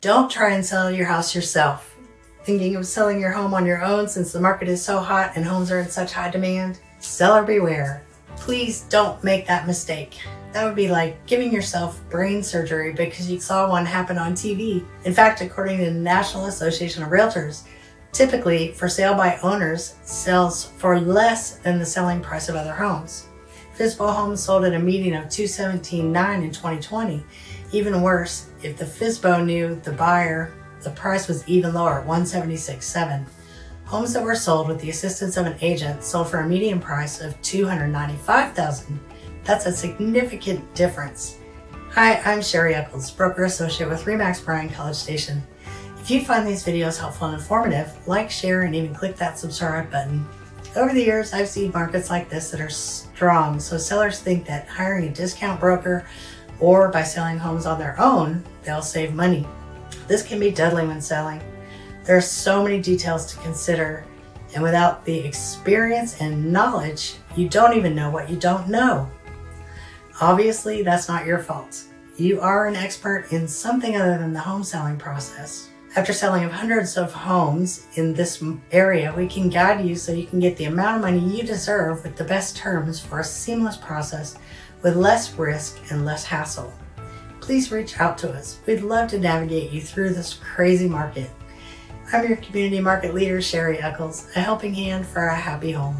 Don't try and sell your house yourself. Thinking of selling your home on your own since the market is so hot and homes are in such high demand? Seller beware. Please don't make that mistake. That would be like giving yourself brain surgery because you saw one happen on TV. In fact, according to the National Association of Realtors, typically for sale by owners sells for less than the selling price of other homes. FSBO homes sold at a median of 217.9 in 2020. Even worse, if the FSBO knew the buyer, the price was even lower, 176.7. Homes that were sold with the assistance of an agent sold for a median price of 295,000. That's a significant difference. Hi, I'm Sherri Echols, broker associate with Remax Bryan College Station. If you find these videos helpful and informative, like, share, and even click that subscribe button. Over the years, I've seen markets like this that are strong, so sellers think that hiring a discount broker or by selling homes on their own, they'll save money. This can be deadly when selling. There are so many details to consider, and without the experience and knowledge, you don't even know what you don't know. Obviously, that's not your fault. You are an expert in something other than the home selling process. After selling hundreds of homes in this area, we can guide you so you can get the amount of money you deserve with the best terms for a seamless process with less risk and less hassle. Please reach out to us. We'd love to navigate you through this crazy market. I'm your community market leader, Sherri Echols, a helping hand for a happy home.